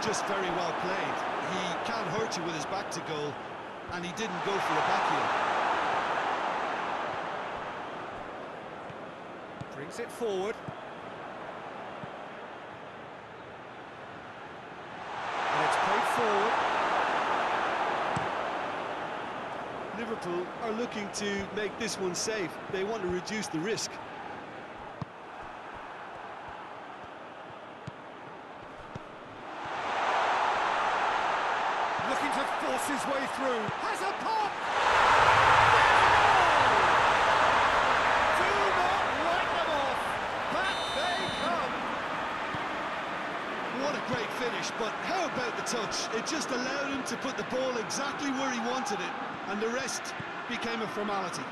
Just very well played. He can't hurt you with his back to goal, and he didn't go for a backheel. Brings it forward. And it's played forward. Liverpool are looking to make this one safe. They want to reduce the risk. Looking to force his way through. Has a pop! Do not write them off. Back they come. What a great finish, but how about the touch? It just allowed him to put the ball exactly where he wanted it, and the rest became a formality.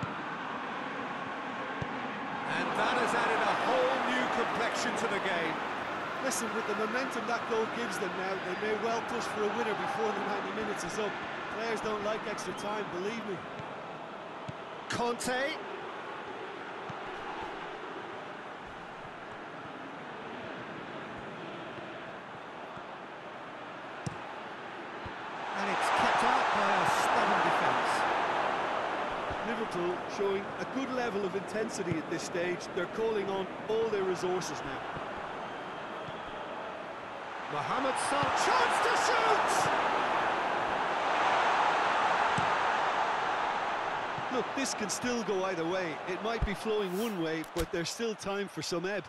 And that has added a whole new complexion to the game. Listen, with the momentum that goal gives them now, they may well push for a winner before the 90 minutes is up. Players don't like extra time, believe me. Conte. And it's kept out by a stubborn defence. Liverpool showing a good level of intensity at this stage. They're calling on all their resources now. Mohamed Salah. Chance to shoot! Look, this can still go either way. It might be flowing one way, but there's still time for some ebb.